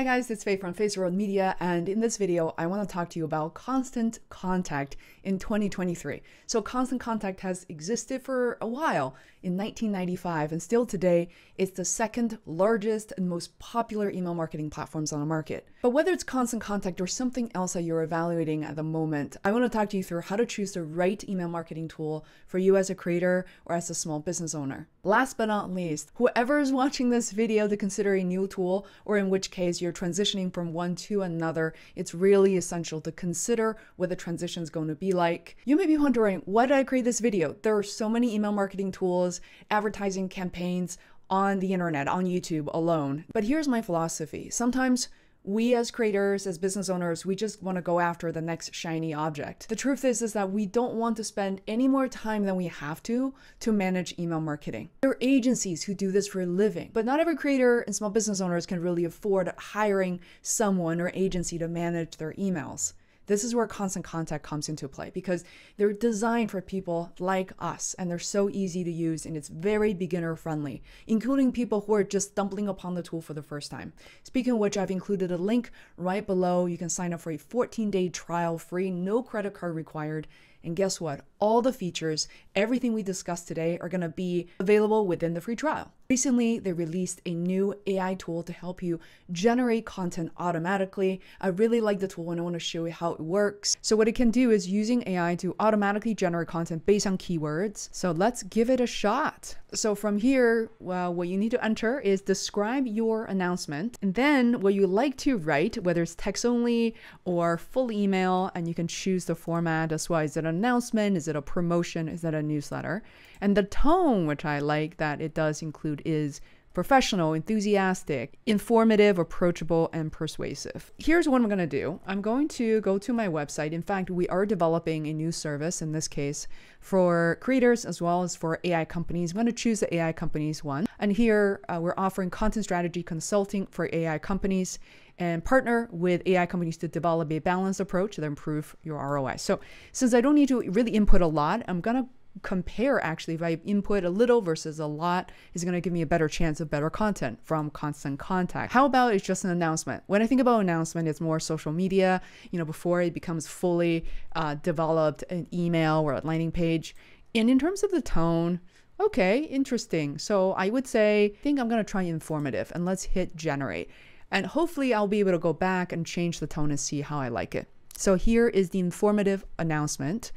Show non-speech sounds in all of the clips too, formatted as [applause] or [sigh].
Hi guys, it's Faye from Feisworld Media, and in this video, I want to talk to you about Constant Contact in 2023. So Constant Contact has existed for a while in 1995, and still today, it's the second largest and most popular email marketing platforms on the market. But whether it's Constant Contact or something else that you're evaluating at the moment, I want to talk to you through how to choose the right email marketing tool for you as a creator or as a small business owner. Last but not least, whoever is watching this video to consider a new tool, or in which case you're transitioning from one to another, it's really essential to consider what the transition is going to be like. You may be wondering, why did I create this video? There are so many email marketing tools, advertising campaigns on the internet, on YouTube alone. But here's my philosophy. Sometimes we as creators as business owners we just want to go after the next shiny object. The truth is is that we don't want to spend any more time than we have to to manage email marketing. There are agencies who do this for a living but not every creator and small business owners can really afford hiring someone or agency to manage their emails this is where constant contact comes into play because they're designed for people like us and they're so easy to use and it's very beginner friendly, including people who are just stumbling upon the tool for the first time. Speaking of which, I've included a link right below. You can sign up for a 14 day trial free, no credit card required. And guess what? All the features, everything we discussed today are going to be available within the free trial. Recently, they released a new AI tool to help you generate content automatically. I really like the tool and I want to show you how it works. So what it can do is using AI to automatically generate content based on keywords. So let's give it a shot. So from here, well, what you need to enter is describe your announcement and then what you like to write, whether it's text only or full email, and you can choose the format as well. Is it an announcement? Is it a promotion? Is it a newsletter? And the tone, which I like that it does include, is professional, enthusiastic, informative, approachable, and persuasive. Here's what I'm going to do I'm going to go to my website. In fact, we are developing a new service in this case for creators as well as for AI companies. I'm going to choose the AI companies one. And here uh, we're offering content strategy consulting for AI companies and partner with AI companies to develop a balanced approach to improve your ROI. So, since I don't need to really input a lot, I'm going to compare actually if I input a little versus a lot is going to give me a better chance of better content from constant contact. How about it's just an announcement? When I think about announcement, it's more social media, you know, before it becomes fully uh, developed an email or a landing page. And in terms of the tone, okay, interesting. So I would say, I think I'm going to try informative and let's hit generate. And hopefully I'll be able to go back and change the tone and see how I like it. So here is the informative announcement.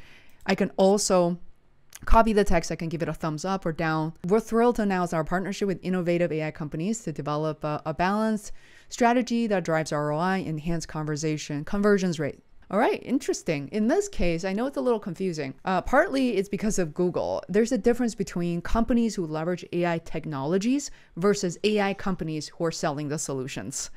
I can also copy the text, I can give it a thumbs up or down. We're thrilled to announce our partnership with innovative AI companies to develop a, a balanced strategy that drives our ROI, enhanced conversation, conversions rate. All right, interesting. In this case, I know it's a little confusing. Uh, partly it's because of Google. There's a difference between companies who leverage AI technologies versus AI companies who are selling the solutions.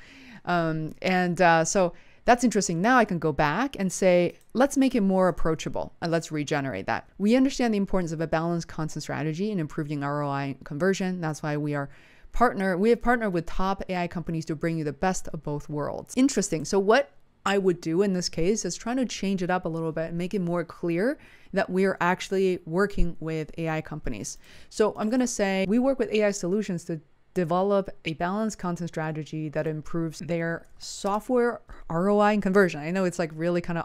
Um, and uh, so that's interesting. Now I can go back and say, let's make it more approachable and let's regenerate that. We understand the importance of a balanced content strategy in improving ROI conversion. That's why we are partner we have partnered with top AI companies to bring you the best of both worlds. Interesting. So what I would do in this case is trying to change it up a little bit and make it more clear that we are actually working with AI companies. So I'm going to say we work with AI solutions to develop a balanced content strategy that improves their software ROI and conversion. I know it's like really kind of,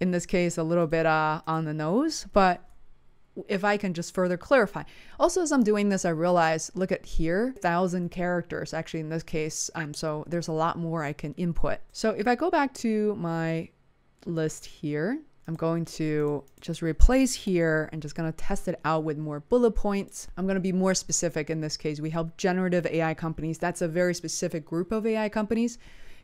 in this case, a little bit uh, on the nose, but if I can just further clarify. Also, as I'm doing this, I realize, look at here, thousand characters. Actually, in this case, um, so there's a lot more I can input. So if I go back to my list here, I'm going to just replace here and just going to test it out with more bullet points. I'm going to be more specific in this case. We help generative AI companies. That's a very specific group of AI companies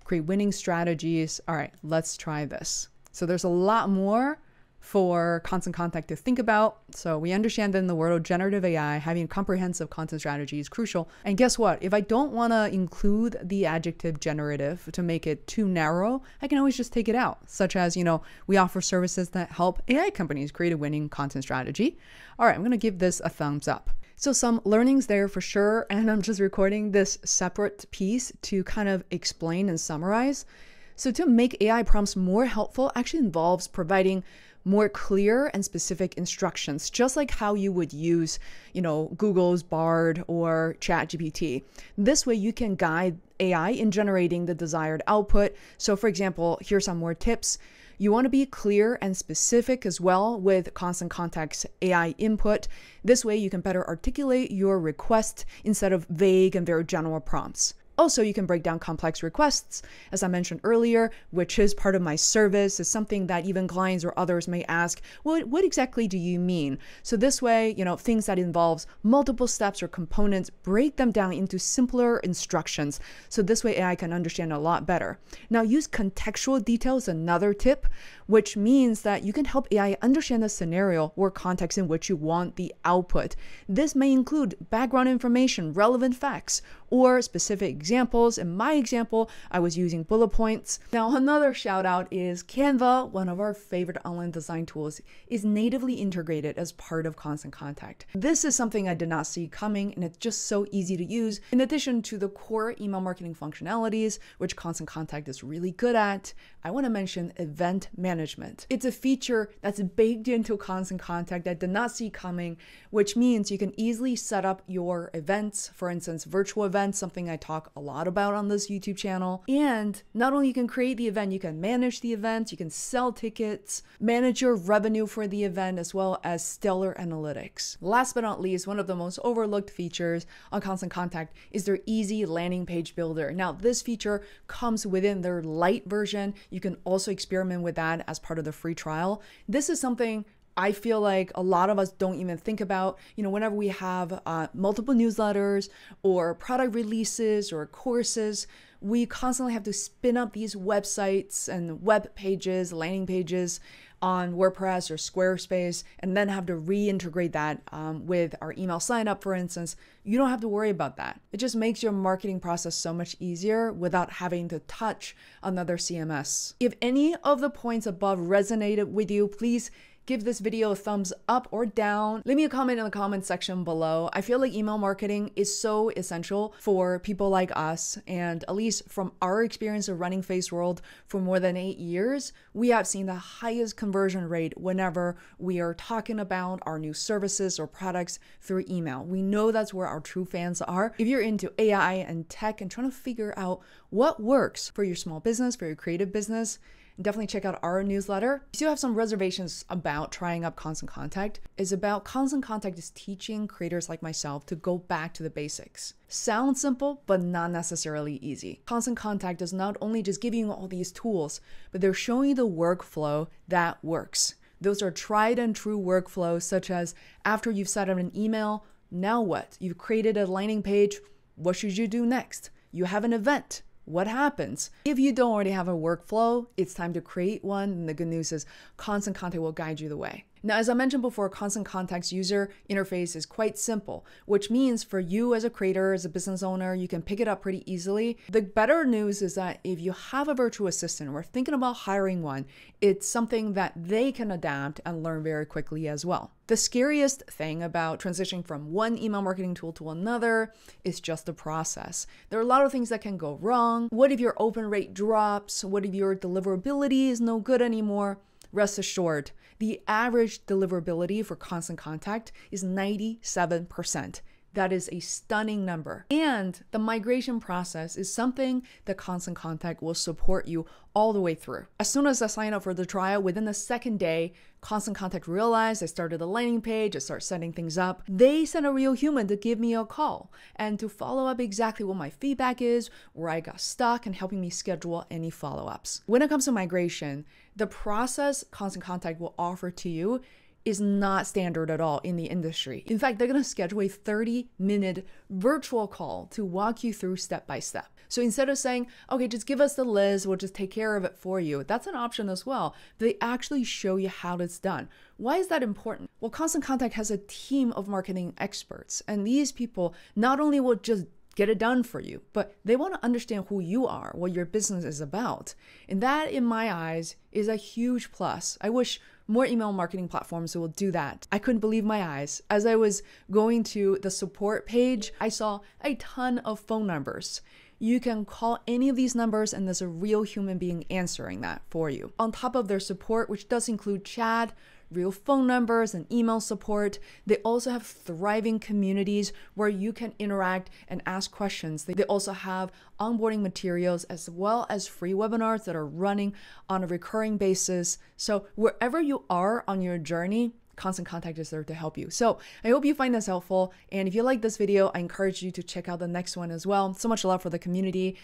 create winning strategies. All right, let's try this. So there's a lot more for constant contact to think about. So we understand that in the world of generative AI, having a comprehensive content strategy is crucial. And guess what? If I don't want to include the adjective generative to make it too narrow, I can always just take it out, such as, you know, we offer services that help AI companies create a winning content strategy. All right, I'm going to give this a thumbs up. So, some learnings there for sure. [laughs] And I'm just recording this separate piece to kind of explain and summarize. So, to make AI prompts more helpful actually involves providing more clear and specific instructions, just like how you would use, you know, Google's Bard or ChatGPT. This way you can guide AI in generating the desired output. So for example, here's some more tips. You want to be clear and specific as well with Constant Contact's AI input. This way, you can better articulate your request instead of vague and very general prompts. Also, you can break down complex requests, as I mentioned earlier, which is part of my service, is something that even clients or others may ask, what, what exactly do you mean? So this way, you know, things that involves multiple steps or components, break them down into simpler instructions. So this way AI can understand a lot better. Now use contextual details, another tip, which means that you can help AI understand the scenario or context in which you want the output. This may include background information, relevant facts, or specific examples. In my example, I was using bullet points. Now, another shout out is Canva, one of our favorite online design tools, is natively integrated as part of Constant Contact. This is something I did not see coming, and it's just so easy to use. In addition to the core email marketing functionalities, which Constant Contact is really good at, I want to mention event management. It's a feature that's baked into Constant Contact that I did not see coming, which means you can easily set up your events, for instance, virtual events something I talk a lot about on this YouTube channel. And not only you can create the event, you can manage the event, you can sell tickets, manage your revenue for the event, as well as stellar analytics. Last but not least, one of the most overlooked features on Constant Contact is their easy landing page builder. Now, this feature comes within their light version. You can also experiment with that as part of the free trial. This is something I feel like a lot of us don't even think about, you know, whenever we have uh, multiple newsletters or product releases or courses, we constantly have to spin up these websites and web pages, landing pages on WordPress or Squarespace, and then have to reintegrate that um, with our email sign up, for instance. You don't have to worry about that. It just makes your marketing process so much easier without having to touch another CMS. If any of the points above resonated with you, please give this video a thumbs up or down. Leave me a comment in the comment section below. I feel like email marketing is so essential for people like us. And at least from our experience of running Feisworld for more than eight years, we have seen the highest conversion rate whenever we are talking about our new services or products through email. We know that's where our true fans are. If you're into AI and tech and trying to figure out what works for your small business, for your creative business, definitely check out our newsletter. You still have some reservations about trying up Constant Contact. Is about Constant Contact is teaching creators like myself to go back to the basics. Sounds simple, but not necessarily easy. Constant Contact does not only just give you all these tools, but they're showing you the workflow that works. Those are tried and true workflows, such as after you've set up an email, now what? You've created a landing page, what should you do next? You have an event what happens? If you don't already have a workflow, it's time to create one. And the good news is Constant Contact will guide you the way. Now, as I mentioned before, Constant Contact's user interface is quite simple, which means for you as a creator, as a business owner, you can pick it up pretty easily. The better news is that if you have a virtual assistant or thinking about hiring one, it's something that they can adapt and learn very quickly as well. The scariest thing about transitioning from one email marketing tool to another is just the process. There are a lot of things that can go wrong. What if your open rate drops? What if your deliverability is no good anymore? Rest assured, the average deliverability for Constant Contact is 97%. That is a stunning number. And the migration process is something that Constant Contact will support you all the way through. As soon as I sign up for the trial, within the second day, Constant Contact realized I started the landing page, I start setting things up. They sent a real human to give me a call and to follow up exactly what my feedback is, where I got stuck, and helping me schedule any follow ups. When it comes to migration, the process Constant Contact will offer to you is not standard at all in the industry. In fact, they're going to schedule a 30 minute virtual call to walk you through step by step. So instead of saying, okay, just give us the list, we'll just take care of it for you, that's an option as well. They actually show you how it's done. Why is that important? Well, Constant Contact has a team of marketing experts, and these people not only will just get it done for you, but they want to understand who you are, what your business is about. And that, in my eyes, is a huge plus. I wish more email marketing platforms will do that. I couldn't believe my eyes. As I was going to the support page, I saw a ton of phone numbers. you can call any of these numbers and there's a real human being answering that for you. On top of their support, which does include chat, real phone numbers and email support. They also have thriving communities where you can interact and ask questions. They also have onboarding materials as well as free webinars that are running on a recurring basis. So, wherever you are on your journey, Constant Contact is there to help you. So I hope you find this helpful. And if you like this video, I encourage you to check out the next one as well. So much love for the community.